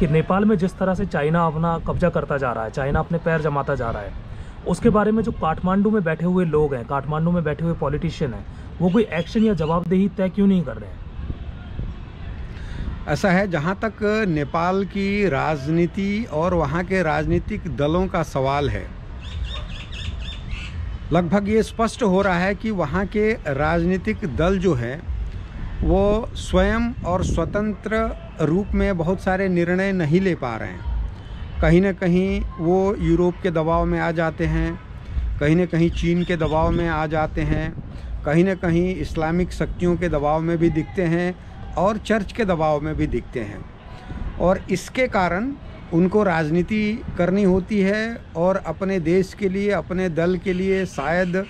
कि नेपाल में जिस तरह से चाइना अपना कब्जा करता जा रहा है, चाइना अपने पैर जमाता जा रहा है, उसके बारे में जो काठमांडू में बैठे हुए लोग हैं, काठमांडू में बैठे हुए पॉलिटिशियन हैं, वो कोई एक्शन या जवाबदेही तय क्यों नहीं कर रहे हैं? ऐसा है, जहाँ तक नेपाल की राजनीति और वहाँ के राजनीतिक दलों का सवाल है, लगभग ये स्पष्ट हो रहा है कि वहाँ के राजनीतिक दल जो है, वो स्वयं और स्वतंत्र रूप में बहुत सारे निर्णय नहीं ले पा रहे हैं। कहीं ना कहीं वो यूरोप के दबाव में आ जाते हैं, कहीं ना कहीं चीन के दबाव में आ जाते हैं, कहीं ना कहीं इस्लामिक शक्तियों के दबाव में भी दिखते हैं और चर्च के दबाव में भी दिखते हैं। और इसके कारण उनको राजनीति करनी होती है और अपने देश के लिए, अपने दल के लिए शायद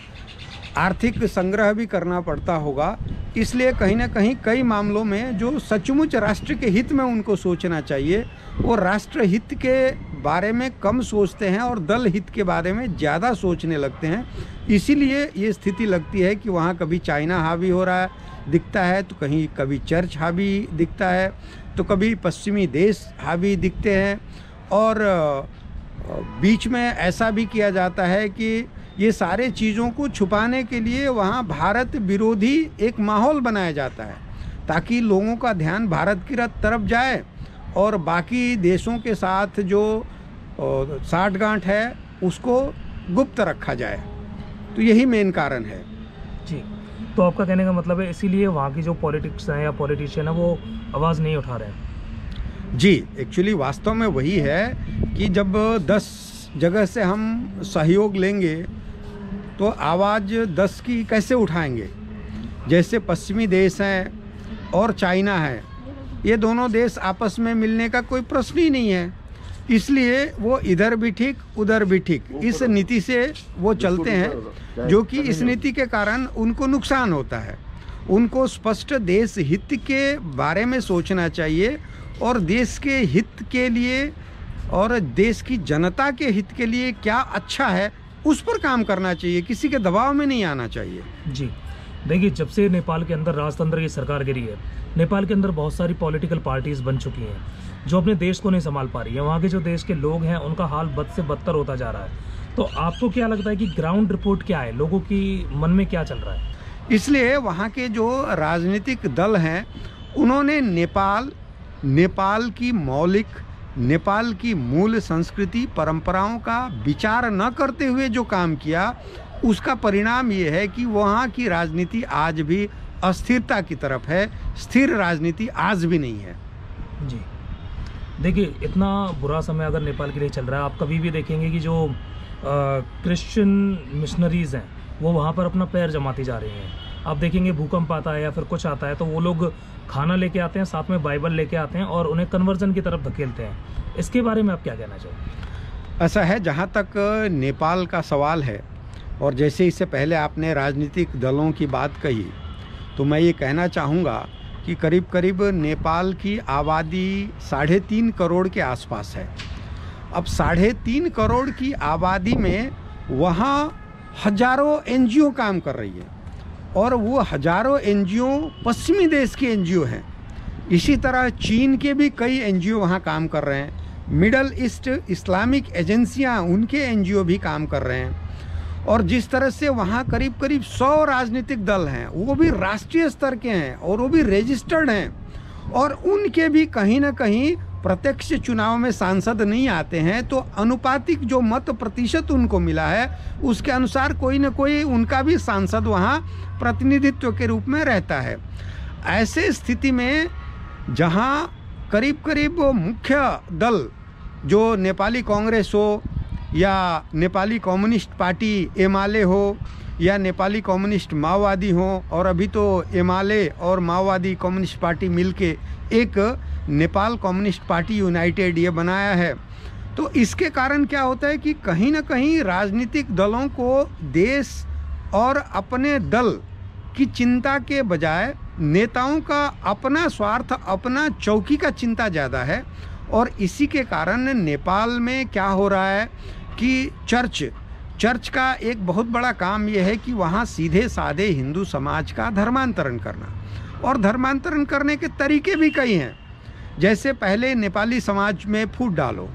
आर्थिक संग्रह भी करना पड़ता होगा। इसलिए कहीं ना कहीं कई मामलों में जो सचमुच राष्ट्र के हित में उनको सोचना चाहिए, वो राष्ट्र हित के बारे में कम सोचते हैं और दल हित के बारे में ज़्यादा सोचने लगते हैं। इसीलिए ये स्थिति लगती है कि वहाँ कभी चाइना हावी हो रहा है, दिखता है तो कहीं कभी चर्च हावी दिखता है तो कभी पश्चिमी देश हावी दिखते हैं। और बीच में ऐसा भी किया जाता है कि ये सारे चीज़ों को छुपाने के लिए वहाँ भारत विरोधी एक माहौल बनाया जाता है ताकि लोगों का ध्यान भारत की तरफ़ जाए और बाकी देशों के साथ जो साठ गांठ है उसको गुप्त रखा जाए। तो यही मेन कारण है। जी। तो आपका कहने का मतलब है इसीलिए वहाँ की जो पॉलिटिक्स हैं या पॉलिटिशियन है वो आवाज़ नहीं उठा रहे हैं? जी एक्चुअली वास्तव में वही है कि जब दस जगह से हम सहयोग लेंगे तो आवाज़ दस की कैसे उठाएँगे? जैसे पश्चिमी देश हैं और चाइना है, ये दोनों देश आपस में मिलने का कोई प्रश्न ही नहीं है। इसलिए वो इधर भी ठीक, उधर भी ठीक। इस नीति से वो चलते हैं, जो कि इस नीति के कारण उनको नुकसान होता है। उनको स्पष्ट देश हित के बारे में सोचना चाहिए और देश के हित के लिए और देश की जनता के हित के लिए क्या अच्छा है उस पर काम करना चाहिए किसी के दबाव में नहीं आना चाहिए। जी। देखिए जब से नेपाल के अंदर राजतंत्र की सरकार गिरी है नेपाल के अंदर बहुत सारी पॉलिटिकल पार्टीज़ बन चुकी हैं जो अपने देश को नहीं संभाल पा रही है। वहाँ के जो देश के लोग हैं उनका हाल बद से बदतर होता जा रहा है। तो आपको क्या लगता है कि ग्राउंड रिपोर्ट क्या है? लोगों की मन में क्या चल रहा है? इसलिए वहाँ के जो राजनीतिक दल हैं उन्होंने नेपाल नेपाल की मौलिक नेपाल की मूल संस्कृति, परंपराओं का विचार न करते हुए जो काम किया, उसका परिणाम ये है कि वहाँ की राजनीति आज भी अस्थिरता की तरफ़ है, स्थिर राजनीति आज भी नहीं है। जी। देखिए, इतना बुरा समय अगर नेपाल के लिए चल रहा है, आप कभी भी देखेंगे कि जो क्रिश्चियन मिशनरीज़ हैं, वो वहाँ पर अपना पैर जमाती जा रही हैं। आप देखेंगे भूकंप आता है या फिर कुछ आता है तो वो लोग खाना लेके आते हैं, साथ में बाइबल लेके आते हैं और उन्हें कन्वर्जन की तरफ़ धकेलते हैं। इसके बारे में आप क्या कहना चाहेंगे? ऐसा है, जहाँ तक नेपाल का सवाल है, और जैसे इससे पहले आपने राजनीतिक दलों की बात कही तो मैं ये कहना चाहूँगा कि करीब करीब नेपाल की आबादी साढ़े तीन करोड़ के आसपास है। अब साढ़े तीन करोड़ की आबादी में वहाँ हज़ारों एनजीओ काम कर रही है। और वो हज़ारों एनजीओ पश्चिमी देश के एनजीओ हैं। इसी तरह चीन के भी कई एनजीओ वहाँ काम कर रहे हैं। मिडल ईस्ट इस्लामिक एजेंसियाँ उनके एनजीओ भी काम कर रहे हैं। और जिस तरह से वहाँ करीब करीब सौ राजनीतिक दल हैं, वो भी राष्ट्रीय स्तर के हैं और वो भी रजिस्टर्ड हैं। और उनके भी कहीं ना कहीं प्रत्यक्ष चुनाव में सांसद नहीं आते हैं तो अनुपातिक जो मत प्रतिशत उनको मिला है, उसके अनुसार कोई ना कोई उनका भी सांसद वहाँ प्रतिनिधित्व के रूप में रहता है। ऐसे स्थिति में जहाँ करीब करीब मुख्य दल, जो नेपाली कांग्रेस हो या नेपाली कम्युनिस्ट पार्टी एमाले हो या नेपाली कम्युनिस्ट माओवादी हो, और अभी तो एमाले और माओवादी कम्युनिस्ट पार्टी मिलके एक नेपाल कम्युनिस्ट पार्टी यूनाइटेड ये बनाया है। तो इसके कारण क्या होता है कि कहीं ना कहीं राजनीतिक दलों को देश और अपने दल की चिंता के बजाय नेताओं का अपना स्वार्थ, अपना चौकी का चिंता ज़्यादा है। और इसी के कारण नेपाल में क्या हो रहा है कि चर्च चर्च का एक बहुत बड़ा काम यह है कि वहाँ सीधे साधे हिंदू समाज का धर्मांतरण करना। और धर्मांतरण करने के तरीके भी कई हैं। जैसे पहले नेपाली समाज में फूट डालो।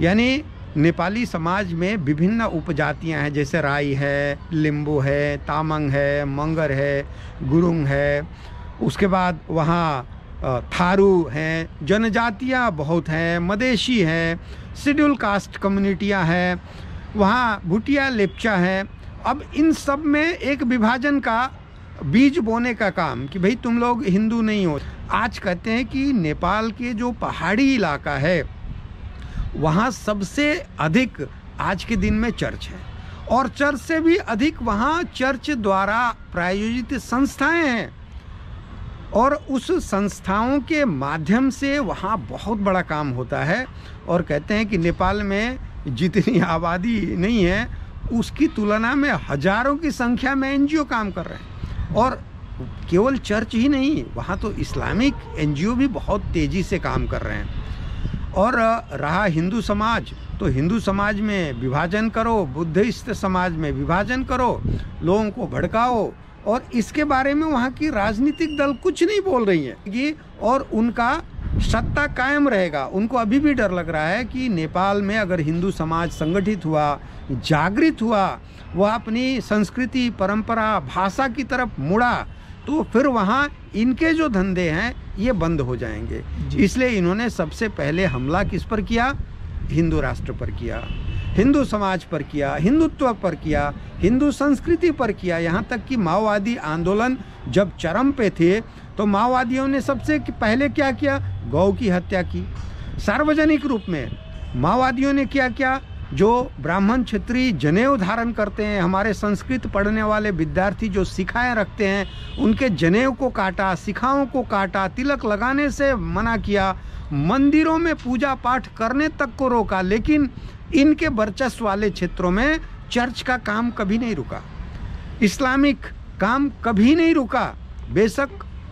यानी नेपाली समाज में विभिन्न उपजातियाँ हैं, जैसे राई है लिम्बू है, तामंग है, मंगर है, गुरुंग है। उसके बाद वहाँ थारू हैं, जनजातियाँ बहुत हैं, मदेशी हैं, शेड्यूल कास्ट कम्युनिटियाँ हैं, वहाँ भुटिया, लेपचा है। अब इन सब में एक विभाजन का बीज बोने का काम कि भाई तुम लोग हिंदू नहीं हो। आज कहते हैं कि नेपाल के जो पहाड़ी इलाका है, वहाँ सबसे अधिक आज के दिन में चर्च है। और चर्च से भी अधिक वहाँ चर्च द्वारा प्रायोजित संस्थाएँ हैं। और उस संस्थाओं के माध्यम से वहाँ बहुत बड़ा काम होता है। और कहते हैं कि नेपाल में जितनी आबादी नहीं है, उसकी तुलना में हज़ारों की संख्या में एनजीओ काम कर रहे हैं। और केवल चर्च ही नहीं, वहाँ तो इस्लामिक एनजीओ भी बहुत तेज़ी से काम कर रहे हैं। और रहा हिंदू समाज तो हिंदू समाज में विभाजन करो, बुद्धिस्ट समाज में विभाजन करो, लोगों को भड़काओ, और इसके बारे में वहाँ की राजनीतिक दल कुछ नहीं बोल रही है। कि और उनका सत्ता कायम रहेगा। उनको अभी भी डर लग रहा है कि नेपाल में अगर हिंदू समाज संगठित हुआ, जागृत हुआ, वह अपनी संस्कृति, परंपरा, भाषा की तरफ़ मुड़ा तो फिर वहाँ इनके जो धंधे हैं ये बंद हो जाएँगे। इसलिए इन्होंने सबसे पहले हमला किस पर किया? हिंदू राष्ट्र पर किया हिंदू समाज पर किया हिंदुत्व पर किया हिंदू संस्कृति पर किया। यहाँ तक कि माओवादी आंदोलन जब चरम पे थे तो माओवादियों ने सबसे पहले क्या किया? गौ की हत्या की। सार्वजनिक रूप में माओवादियों ने क्या किया? जो ब्राह्मण क्षत्रिय जनेऊ धारण करते हैं, हमारे संस्कृत पढ़ने वाले विद्यार्थी जो सिखाएँ रखते हैं, उनके जनेऊ को काटा, सिखाओं को काटा, तिलक लगाने से मना किया, मंदिरों में पूजा पाठ करने तक को रोका, लेकिन इनके वर्चस्व वाले क्षेत्रों में चर्च का काम कभी नहीं रुका। इस्लामिक काम कभी नहीं रुका। बेशक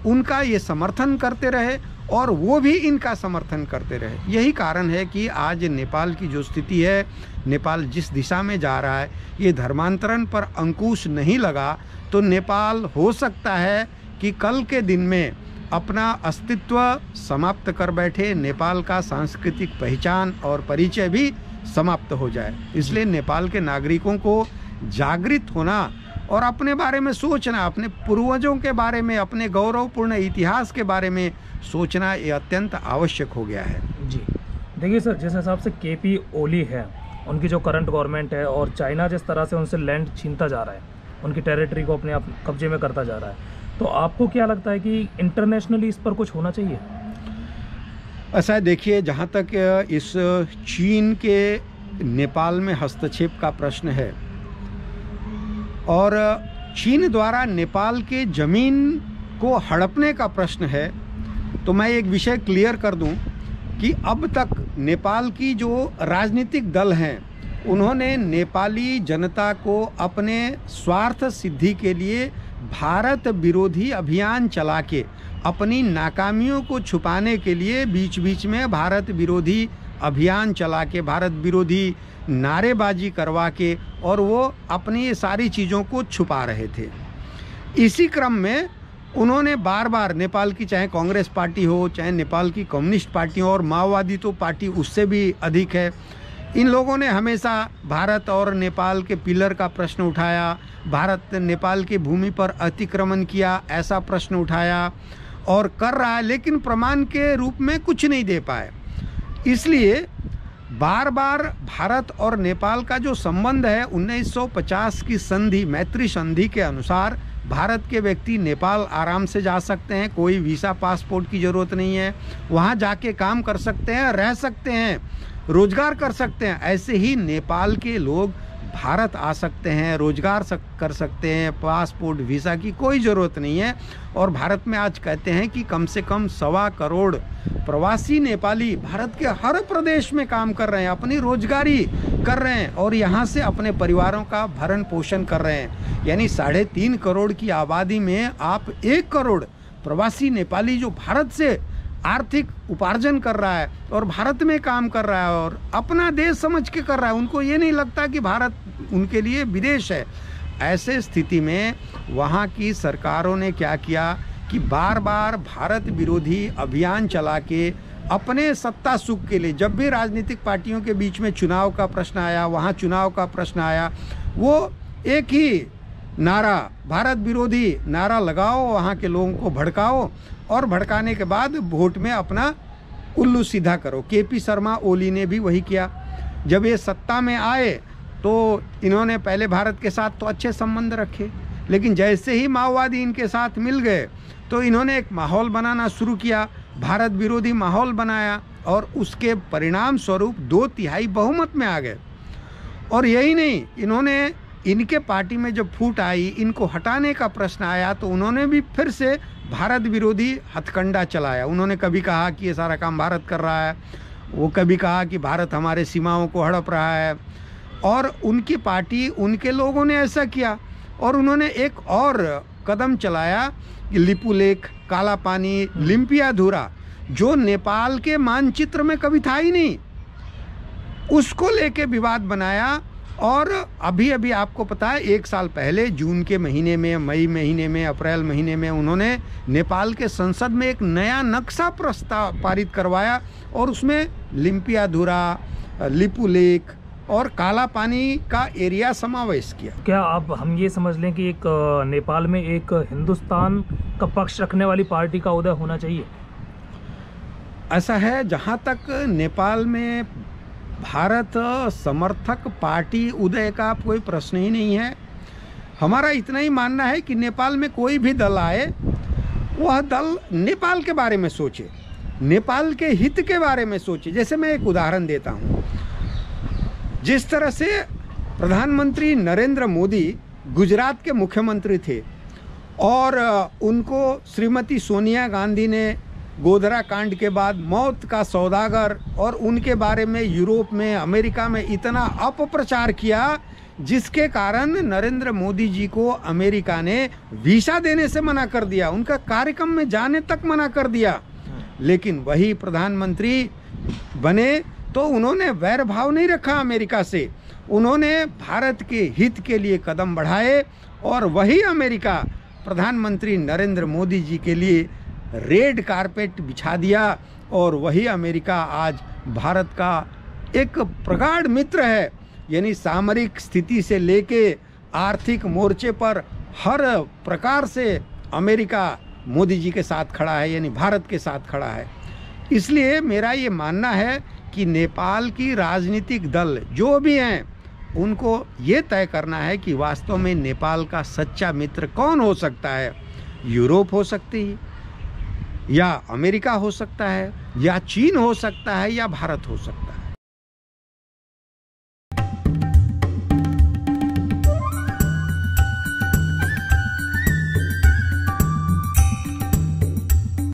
उनका ये समर्थन करते रहे और वो भी इनका समर्थन करते रहे। यही कारण है कि आज नेपाल की जो स्थिति है, नेपाल जिस दिशा में जा रहा है, ये धर्मांतरण पर अंकुश नहीं लगा। तो नेपाल हो सकता है कि कल के दिन में अपना अस्तित्व समाप्त कर बैठे, नेपाल का सांस्कृतिक पहचान और परिचय भी समाप्त हो जाए। इसलिए नेपाल के नागरिकों को जागृत होना और अपने बारे में सोचना, अपने पूर्वजों के बारे में, अपने गौरवपूर्ण इतिहास के बारे में सोचना ये अत्यंत आवश्यक हो गया है। जी। देखिए सर जिस हिसाब से के पी ओली है उनकी जो करंट गवर्नमेंट है और चाइना जिस तरह से उनसे लैंड छीनता जा रहा है उनकी टेरिटरी को अपने आप कब्जे में करता जा रहा है तो आपको क्या लगता है कि इंटरनेशनली इस पर कुछ होना चाहिए? ऐसा है देखिए जहाँ तक इस चीन के नेपाल में हस्तक्षेप का प्रश्न है और चीन द्वारा नेपाल के ज़मीन को हड़पने का प्रश्न है तो मैं एक विषय क्लियर कर दूँ कि अब तक नेपाल की जो राजनीतिक दल हैं, उन्होंने नेपाली जनता को अपने स्वार्थ सिद्धि के लिए भारत विरोधी अभियान चला के, अपनी नाकामियों को छुपाने के लिए बीच बीच में भारत विरोधी अभियान चला के, भारत विरोधी नारेबाजी करवा के और वो अपनी सारी चीज़ों को छुपा रहे थे। इसी क्रम में उन्होंने बार बार नेपाल की, चाहे कांग्रेस पार्टी हो, चाहे नेपाल की कम्युनिस्ट पार्टी हो, और माओवादी तो पार्टी उससे भी अधिक है। इन लोगों ने हमेशा भारत और नेपाल के पिलर का प्रश्न उठाया, भारत नेपाल की भूमि पर अतिक्रमण किया, ऐसा प्रश्न उठाया और कर रहा है, लेकिन प्रमाण के रूप में कुछ नहीं दे पाए। इसलिए बार बार भारत और नेपाल का जो संबंध है 1950 की संधि, मैत्री संधि के अनुसार भारत के व्यक्ति नेपाल आराम से जा सकते हैं, कोई वीसा पासपोर्ट की ज़रूरत नहीं है। वहाँ जाके काम कर सकते हैं, रह सकते हैं, रोज़गार कर सकते हैं। ऐसे ही नेपाल के लोग भारत आ सकते हैं रोज़गार सक, कर सकते हैं पासपोर्ट वीज़ा की कोई ज़रूरत नहीं है। और भारत में आज कहते हैं कि कम से कम सवा करोड़ प्रवासी नेपाली भारत के हर प्रदेश में काम कर रहे हैं अपनी रोजगारी कर रहे हैं और यहाँ से अपने परिवारों का भरण पोषण कर रहे हैं। यानी साढ़े तीन करोड़ की आबादी में आप एक करोड़ प्रवासी नेपाली जो भारत से आर्थिक उपार्जन कर रहा है और भारत में काम कर रहा है और अपना देश समझ के कर रहा है। उनको ये नहीं लगता कि भारत उनके लिए विदेश है। ऐसे स्थिति में वहाँ की सरकारों ने क्या किया कि बार बार भारत विरोधी अभियान चला के अपने सत्ता सुख के लिए, जब भी राजनीतिक पार्टियों के बीच में चुनाव का प्रश्न आया, वहाँ चुनाव का प्रश्न आया, वो एक ही नारा, भारत विरोधी नारा लगाओ, वहाँ के लोगों को भड़काओ और भड़काने के बाद वोट में अपना उल्लू सीधा करो। के पी शर्मा, ओली ने भी वही किया। जब ये सत्ता में आए तो इन्होंने पहले भारत के साथ तो अच्छे संबंध रखे, लेकिन जैसे ही माओवादी इनके साथ मिल गए तो इन्होंने एक माहौल बनाना शुरू किया, भारत विरोधी माहौल बनाया, और उसके परिणाम स्वरूप दो तिहाई बहुमत में आ गए। और यही नहीं, इन्होंने इनके पार्टी में जब फूट आई, इनको हटाने का प्रश्न आया तो उन्होंने भी फिर से भारत विरोधी हथकंडा चलाया। उन्होंने कभी कहा कि ये सारा काम भारत कर रहा है। वो कभी कहा कि भारत हमारे सीमाओं को हड़प रहा है। और उनकी पार्टी, उनके लोगों ने ऐसा किया। और उन्होंने एक और कदम चलाया, कि लिपू लेक काला पानी, लिम्पिया धूरा, जो नेपाल के मानचित्र में कभी था ही नहीं। उसको लेके विवाद बनाया और अभी अभी आपको पता है एक साल पहले जून के महीने में मई महीने में अप्रैल महीने में उन्होंने नेपाल के संसद में एक नया नक्शा प्रस्ताव पारित करवाया और उसमें लिम्पिया धुरा लिपू लेक और काला पानी का एरिया समावेश किया। क्या आप हम ये समझ लें कि एक नेपाल में एक हिंदुस्तान का पक्ष रखने वाली पार्टी का उदय होना चाहिए? ऐसा है जहाँ तक नेपाल में भारत समर्थक पार्टी, उदय का कोई प्रश्न ही नहीं है। हमारा इतना ही मानना है कि नेपाल में कोई भी दल आए, वह दल नेपाल के बारे में सोचे, नेपाल के हित के बारे में सोचे। जैसे मैं एक उदाहरण देता हूँ। जिस तरह से प्रधानमंत्री नरेंद्र मोदी गुजरात के मुख्यमंत्री थे और उनको श्रीमती सोनिया गांधी ने गोधरा कांड के बाद मौत का सौदागर और उनके बारे में यूरोप में, अमेरिका में इतना अपप्रचार किया, जिसके कारण नरेंद्र मोदी जी को अमेरिका ने वीसा देने से मना कर दिया, उनका कार्यक्रम में जाने तक मना कर दिया। लेकिन वही प्रधानमंत्री बने तो उन्होंने वैर भाव नहीं रखा अमेरिका से। उन्होंने भारत के हित के लिए कदम बढ़ाए और वही अमेरिका प्रधानमंत्री नरेंद्र मोदी जी के लिए रेड कारपेट बिछा दिया और वही अमेरिका आज भारत का एक प्रगाढ़ मित्र है। यानी सामरिक स्थिति से लेके आर्थिक मोर्चे पर हर प्रकार से अमेरिका मोदी जी के साथ खड़ा है, यानी भारत के साथ खड़ा है। इसलिए मेरा ये मानना है कि नेपाल की राजनीतिक दल जो भी हैं, उनको ये तय करना है कि वास्तव में नेपाल का सच्चा मित्र कौन हो सकता है। यूरोप हो सकती है या अमेरिका हो सकता है, या चीन हो सकता है, या भारत हो सकता है।